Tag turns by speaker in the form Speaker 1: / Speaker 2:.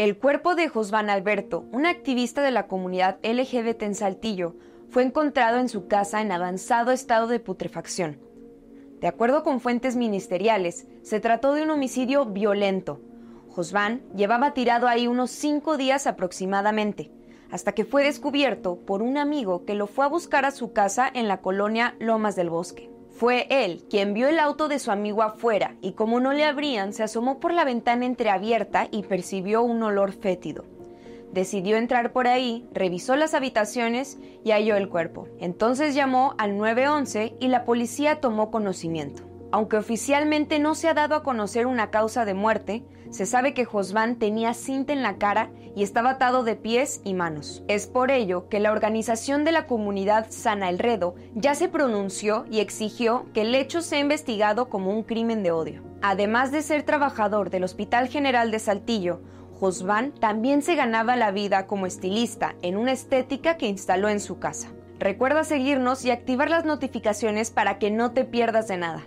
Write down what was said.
Speaker 1: El cuerpo de Josván Alberto, un activista de la comunidad LGBT en Saltillo, fue encontrado en su casa en avanzado estado de putrefacción. De acuerdo con fuentes ministeriales, se trató de un homicidio violento. Josván llevaba tirado ahí unos cinco días aproximadamente, hasta que fue descubierto por un amigo que lo fue a buscar a su casa en la colonia Lomas del Bosque. Fue él quien vio el auto de su amigo afuera y como no le abrían, se asomó por la ventana entreabierta y percibió un olor fétido. Decidió entrar por ahí, revisó las habitaciones y halló el cuerpo. Entonces llamó al 911 y la policía tomó conocimiento. Aunque oficialmente no se ha dado a conocer una causa de muerte, se sabe que Josván tenía cinta en la cara y estaba atado de pies y manos. Es por ello que la organización de la comunidad Sana El Redo ya se pronunció y exigió que el hecho sea investigado como un crimen de odio. Además de ser trabajador del Hospital General de Saltillo, Josván también se ganaba la vida como estilista en una estética que instaló en su casa. Recuerda seguirnos y activar las notificaciones para que no te pierdas de nada.